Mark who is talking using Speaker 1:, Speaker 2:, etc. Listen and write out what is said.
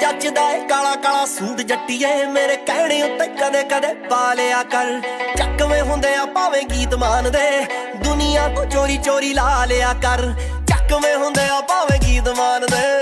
Speaker 1: ਜੱਜਦਾ ਏ, ਕਾਲਾ ਕਾਲਾ ਸੂਟ ਜੱਟੀਏ ਮੇਰੇ ਕਹਿਣੇ ਉੱਤੇ ਕਦੇ ਕਦੇ ਪਾ ਲਿਆ ਕਰ। ਚੱਕਵੇਂ ਹੁੰਦੇ ਆ ਭਾਵੇਂ ਗੀਤ ਮਾਨਦੇ। ਦੁਨੀਆ ਤੋਂ ਚੋਰੀ ਚੋਰੀ ਲਾ ਲਿਆ ਕਰ। ਚੱਕਵੇਂ ਹੁੰਦੇ ਆ ਭਾਵੇਂ ਗੀਤ ਮਾਨਦੇ।